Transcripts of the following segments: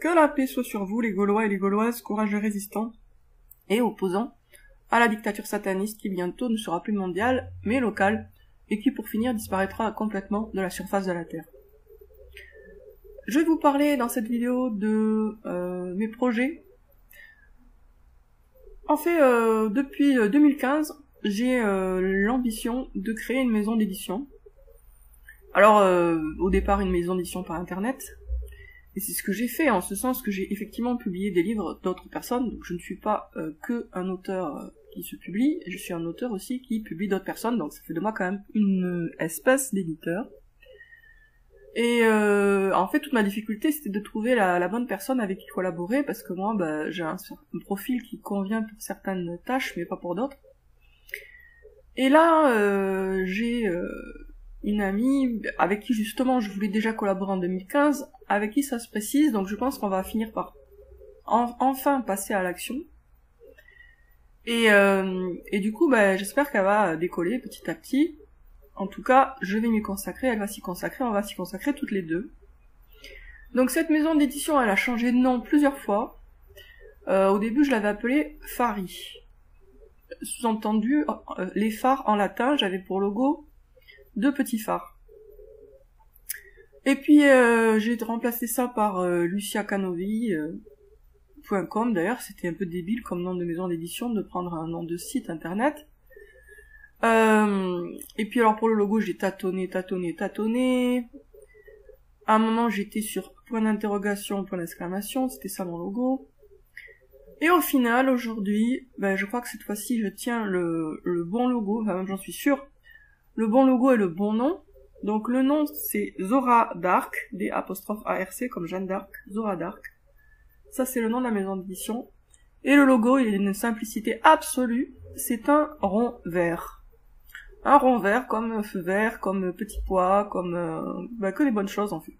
Que la paix soit sur vous, les Gaulois et les Gauloises, courageux résistants et opposants à la dictature sataniste qui bientôt ne sera plus mondiale, mais locale, et qui pour finir disparaîtra complètement de la surface de la Terre. Je vais vous parler dans cette vidéo de euh, mes projets. En fait, euh, depuis 2015, euh, j'ai l'ambition de créer une maison d'édition. Alors, au départ, une maison d'édition par Internet, et c'est ce que j'ai fait, en ce sens que j'ai effectivement publié des livres d'autres personnes, donc je ne suis pas euh, que un auteur euh, qui se publie, je suis un auteur aussi qui publie d'autres personnes, donc ça fait de moi quand même une espèce d'éditeur. Et euh, en fait, toute ma difficulté, c'était de trouver la, bonne personne avec qui collaborer, parce que moi, bah, j'ai un, un, profil qui convient pour certaines tâches, mais pas pour d'autres. Et là, j'ai une amie avec qui justement je voulais déjà collaborer en 2015, avec qui ça se précise, donc je pense qu'on va finir par enfin passer à l'action. Et, euh, du coup, bah, j'espère qu'elle va décoller petit à petit. En tout cas, je vais m'y consacrer, elle va s'y consacrer, on va s'y consacrer toutes les deux. Donc cette maison d'édition, elle a changé de nom plusieurs fois. Euh, au début, je l'avais appelée Fari. Sous-entendu, euh, les phares en latin, j'avais pour logo deux petits phares. Et puis euh, j'ai remplacé ça par euh, luciacanovi.com. Euh, D'ailleurs, c'était un peu débile comme nom de maison d'édition de prendre un nom de site internet. et puis alors pour le logo, j'ai tâtonné, tâtonné, tâtonné. À un moment, j'étais sur point d'interrogation, point d'exclamation, c'était ça mon logo. Et au final, aujourd'hui, ben, je crois que cette fois-ci, je tiens le, le bon logo, enfin j'en suis sûre, le bon logo et le bon nom. Donc le nom c'est Zora Dark, des apostrophes ARC comme Jeanne d'Arc, Zora Dark. Ça c'est le nom de la maison d'édition. Et le logo il est d'une simplicité absolue, c'est un rond vert. Un rond vert comme feu vert, comme petit pois, comme euh, bah, que des bonnes choses en fait.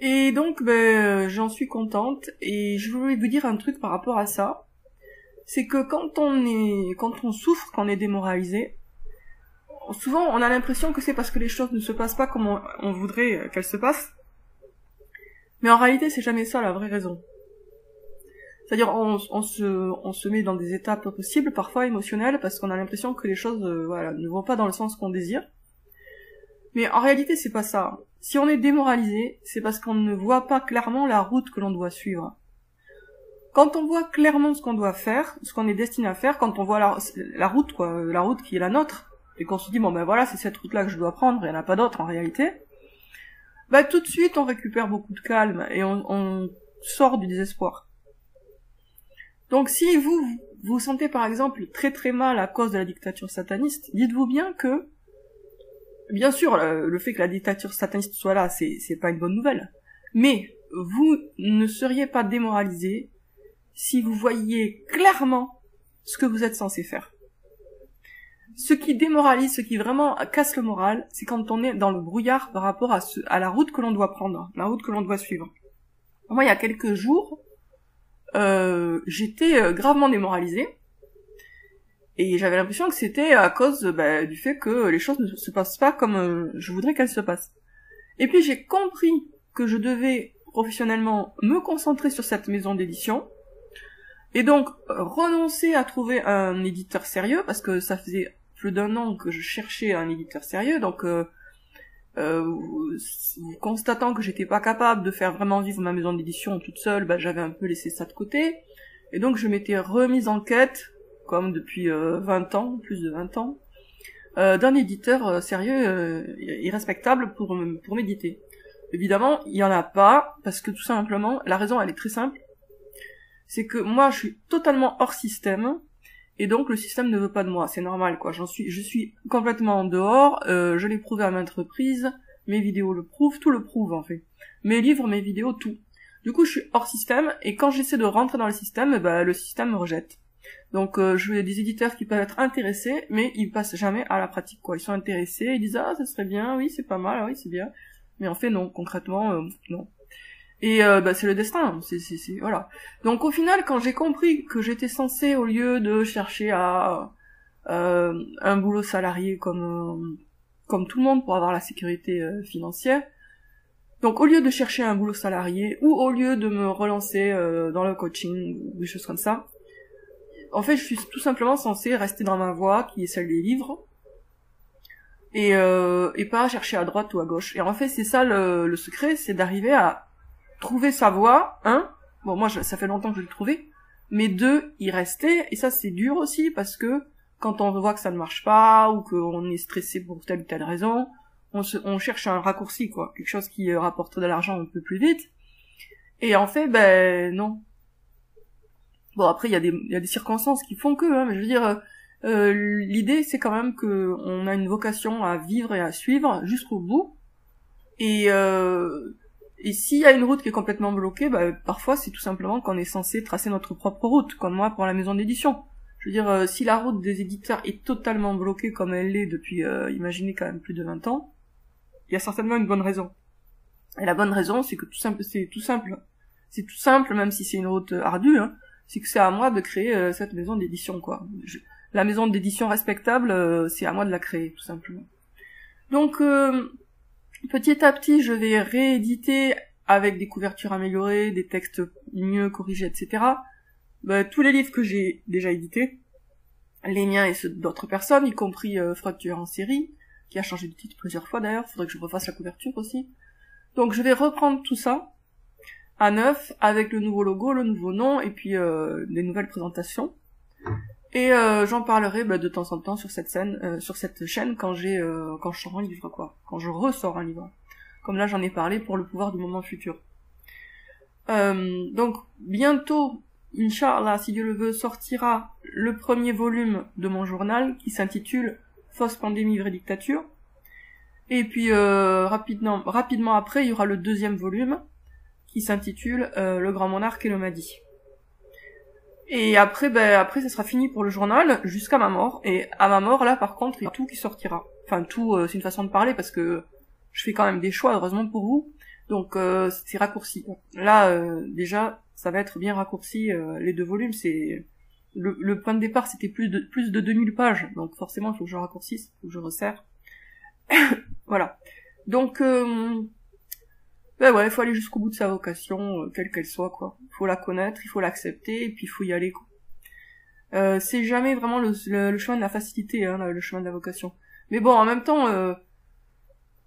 Et donc ben, j'en suis contente et je voulais vous dire un truc par rapport à ça c'est que quand on est, quand on souffre, quand on est démoralisé, souvent on a l'impression que c'est parce que les choses ne se passent pas comme on, voudrait qu'elles se passent. Mais en réalité, c'est jamais ça la vraie raison. C'est-à-dire, on, se, on se met dans des étapes possibles, parfois émotionnelles, parce qu'on a l'impression que les choses, euh, voilà, ne vont pas dans le sens qu'on désire. Mais en réalité, c'est pas ça. Si on est démoralisé, c'est parce qu'on ne voit pas clairement la route que l'on doit suivre quand on voit clairement ce qu'on doit faire, ce qu'on est destiné à faire, quand on voit la, route, quoi, la route qui est la nôtre, et qu'on se dit bon ben voilà c'est cette route là que je dois prendre, il n'y en a pas d'autre en réalité, bah tout de suite on récupère beaucoup de calme et on, sort du désespoir. Donc si vous vous sentez par exemple très très mal à cause de la dictature sataniste, dites-vous bien que bien sûr le, le fait que la dictature sataniste soit là c'est pas une bonne nouvelle, mais vous ne seriez pas démoralisé si vous voyez clairement ce que vous êtes censé faire. Ce qui démoralise, ce qui vraiment casse le moral, c'est quand on est dans le brouillard par rapport à, ce, à la route que l'on doit prendre, la route que l'on doit suivre. Moi, il y a quelques jours, euh, j'étais euh, gravement démoralisée. Et j'avais l'impression que c'était à cause bah, du fait que les choses ne se passent pas comme euh, je voudrais qu'elles se passent. Et puis j'ai compris que je devais professionnellement me concentrer sur cette maison d'édition, et donc, renoncer à trouver un éditeur sérieux, parce que ça faisait plus d'un an que je cherchais un éditeur sérieux, donc euh, euh, constatant que j'étais pas capable de faire vraiment vivre ma maison d'édition toute seule, bah, j'avais un peu laissé ça de côté. Et donc je m'étais remise en quête, comme depuis euh, 20 ans, plus de 20 ans, euh, d'un éditeur euh, sérieux euh, et respectable pour, pour méditer. Évidemment, il y en a pas, parce que tout simplement, la raison elle est très simple, c'est que moi je suis totalement hors système et donc le système ne veut pas de moi, c'est normal quoi. J'en suis, je suis complètement en dehors. Euh, je l'ai prouvé à maintes reprises. Mes vidéos le prouvent, tout le prouve en fait. Mes livres, mes vidéos, tout. Du coup, je suis hors système et quand j'essaie de rentrer dans le système, bah, le système me rejette. Donc, euh, je des éditeurs qui peuvent être intéressés, mais ils passent jamais à la pratique quoi. Ils sont intéressés, ils disent ah ça serait bien, oui c'est pas mal, oui c'est bien. Mais en fait non, concrètement euh, non. Et euh, bah, c'est le destin, c'est, c'est, voilà. Donc au final, quand j'ai compris que j'étais censé, au lieu de chercher à euh, un boulot salarié comme comme tout le monde pour avoir la sécurité euh, financière, Donc au lieu de chercher un boulot salarié ou au lieu de me relancer euh, dans le coaching ou des choses comme ça, en fait je suis tout simplement censée rester dans ma voie qui est celle des livres et, euh, et pas chercher à droite ou à gauche. Et en fait c'est ça le, le secret, c'est d'arriver à trouver sa voie, un, bon moi ça fait longtemps que je l'ai trouvé, mais deux, y rester, et ça c'est dur aussi parce que quand on voit que ça ne marche pas ou qu'on est stressé pour telle ou telle raison, on, se, on cherche un raccourci, quoi, quelque chose qui euh, rapporte de l'argent un peu plus vite. Et en fait, ben non. Bon après il y a des y a des circonstances qui font que, hein, mais je veux dire, euh, euh l'idée c'est quand même que on a une vocation à vivre et à suivre jusqu'au bout. Et euh, et s'il y a une route qui est complètement bloquée, bah, parfois c'est tout simplement qu'on est censé tracer notre propre route, comme moi pour la maison d'édition. Je veux dire, euh, si la route des éditeurs est totalement bloquée comme elle l'est depuis, euh, imaginez quand même plus de 20 ans, il y a certainement une bonne raison. Et la bonne raison, c'est que tout simple, c'est tout simple. C'est tout simple, même si c'est une route ardue, hein, c'est que c'est à moi de créer euh, cette maison d'édition, quoi. la maison d'édition respectable, euh, c'est à moi de la créer, tout simplement. Donc, euh, petit à petit, je vais rééditer avec des couvertures améliorées, des textes mieux corrigés, etc. Bah, tous les livres que j'ai déjà édités, les miens et ceux d'autres personnes, y compris euh, Fracture en série, qui a changé de titre plusieurs fois d'ailleurs, faudrait que je refasse la couverture aussi. Donc je vais reprendre tout ça à neuf avec le nouveau logo, le nouveau nom et puis euh, des nouvelles présentations. Et euh, j'en parlerai bah, de temps en temps sur cette scène, euh, sur cette chaîne quand j'ai euh, quand je sors un livre quoi, quand je ressors un livre. Comme là j'en ai parlé pour le pouvoir du moment futur. Donc bientôt, Inch'Allah, si Dieu le veut, sortira le premier volume de mon journal qui s'intitule Fausse pandémie, vraie dictature. Et puis rapidement, rapidement après, il y aura le deuxième volume qui s'intitule Le grand monarque et le Mahdi. Et après, ben, après, ça sera fini pour le journal jusqu'à ma mort. Et à ma mort, là, par contre, il y a tout qui sortira. Enfin, tout, euh, c'est une façon de parler parce que je fais quand même des choix, heureusement pour vous. Donc, euh, c'est raccourci. Là, euh, déjà, ça va être bien raccourci. les deux volumes, c'est le, le, point de départ, c'était plus de plus de 2000 pages. Donc, forcément, il faut que je raccourcisse, il faut que je resserre. voilà. Donc, ben ouais, il faut aller jusqu'au bout de sa vocation, euh, quelle qu'elle soit, quoi. Il faut la connaître, il faut l'accepter, et puis il faut y aller, quoi. Euh, c'est jamais vraiment le, le, chemin de la facilité, hein, le chemin de la vocation. Mais bon, en même temps, euh,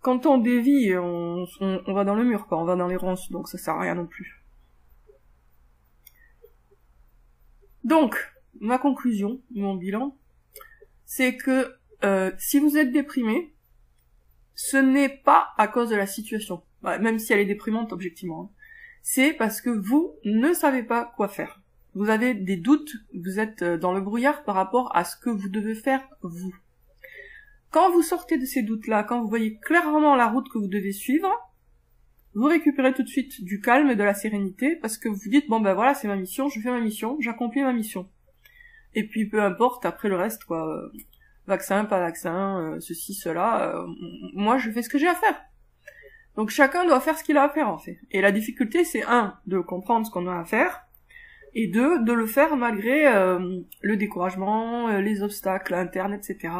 quand on dévie, on, on, on, va dans le mur, quoi. On va dans les ronces, donc ça sert à rien non plus. Donc, ma conclusion, mon bilan, c'est que euh, si vous êtes déprimé, ce n'est pas à cause de la situation bah, même si elle est déprimante objectivement, hein. c'est parce que vous ne savez pas quoi faire. Vous avez des doutes, vous êtes euh, dans le brouillard par rapport à ce que vous devez faire vous. Quand vous sortez de ces doutes-là, quand vous voyez clairement la route que vous devez suivre, vous récupérez tout de suite du calme et de la sérénité parce que vous dites bon ben voilà c'est ma mission, je fais ma mission, j'accomplis ma mission. Et puis peu importe après le reste quoi, euh, vaccin, pas vaccin, euh, ceci, cela, moi je fais ce que j'ai à faire. Donc chacun doit faire ce qu'il a à faire en fait. Et la difficulté c'est un de comprendre ce qu'on a à faire et deux de le faire malgré euh, le découragement, euh, les obstacles internes, etc.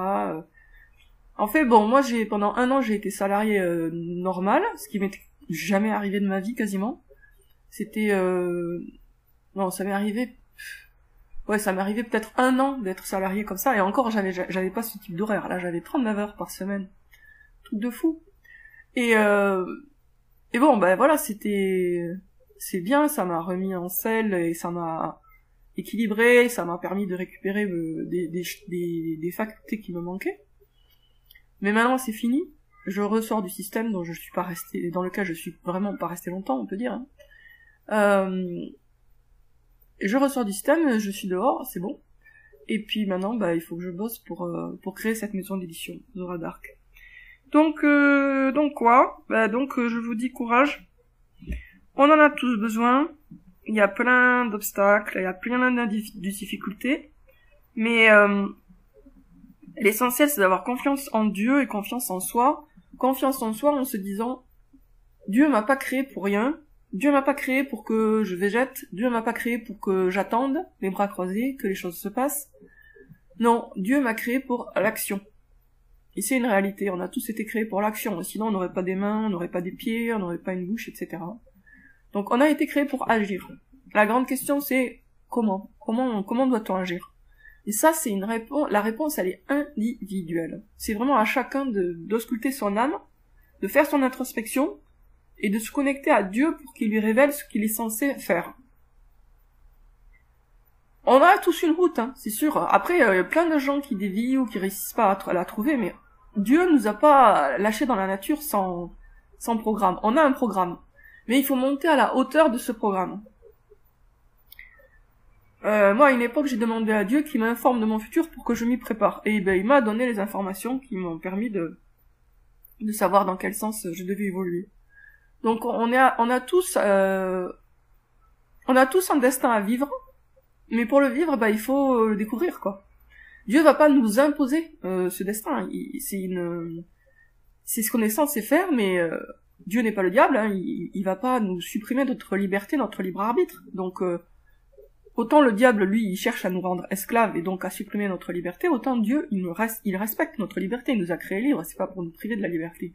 En fait bon moi j'ai pendant un an j'ai été salarié euh, normal, ce qui m'était jamais arrivé de ma vie quasiment. C'était non ça m'est arrivé ouais ça m'est arrivé peut-être un an d'être salarié comme ça et encore j'avais j'avais pas ce type d'horaire là j'avais 39 heures par semaine truc de fou et, euh, et bon, ben voilà, c'était, c'est bien, ça m'a remis en selle et ça m'a équilibré, ça m'a permis de récupérer euh, des, des, des, facultés qui me manquaient. Mais maintenant c'est fini, je ressors du système dont je suis pas resté, dans lequel je suis vraiment pas resté longtemps, on peut dire. Hein. Euh, je ressors du système, je suis dehors, c'est bon. Et puis maintenant, bah, il faut que je bosse pour, euh, pour créer cette maison d'édition, Zora Dark. Donc, euh, donc quoi? Bah, Donc, euh, je vous dis courage. On en a tous besoin. Il y a plein d'obstacles, il y a plein de difficultés. Mais euh, l'essentiel, c'est d'avoir confiance en Dieu et confiance en soi. Confiance en soi en se disant, Dieu m'a pas créé pour rien. Dieu m'a pas créé pour que je végète. Dieu m'a pas créé pour que j'attende, les bras croisés, que les choses se passent. Non, Dieu m'a créé pour l'action. Et c'est une réalité, on a tous été créés pour l'action, sinon on n'aurait pas des mains, on n'aurait pas des pieds, on n'aurait pas une bouche, etc. Donc on a été créé pour agir. La grande question c'est comment? Comment comment doit-on agir? Et ça c'est une réponse la réponse elle est individuelle. C'est vraiment à chacun d'ausculter son âme, de faire son introspection et de se connecter à Dieu pour qu'il lui révèle ce qu'il est censé faire. On a tous une route, hein, c'est sûr. Après, il y a plein de gens qui dévient ou qui réussissent pas à, la trouver, mais Dieu nous a pas lâchés dans la nature sans, sans programme. On a un programme. Mais il faut monter à la hauteur de ce programme. Euh, moi, à une époque, j'ai demandé à Dieu qu'il m'informe de mon futur pour que je m'y prépare. Et ben, il m'a donné les informations qui m'ont permis de, de savoir dans quel sens je devais évoluer. Donc, on, est on a tous, euh, on a tous un destin à vivre, mais pour le vivre, bah, il faut le découvrir, quoi. Dieu va pas nous imposer euh, ce destin. C'est une, c'est ce qu'on est censé faire, mais euh, Dieu n'est pas le diable. Hein, il, va pas nous supprimer notre liberté, notre libre arbitre. Donc euh, autant le diable, lui, il cherche à nous rendre esclaves et donc à supprimer notre liberté, autant Dieu, il reste, il respecte notre liberté. Il nous a créés libres. C'est pas pour nous priver de la liberté.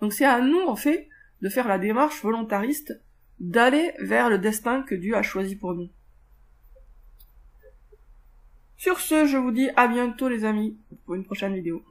Donc c'est à nous, en fait, de faire la démarche volontariste d'aller vers le destin que Dieu a choisi pour nous. Sur ce, je vous dis à bientôt les amis pour une prochaine vidéo.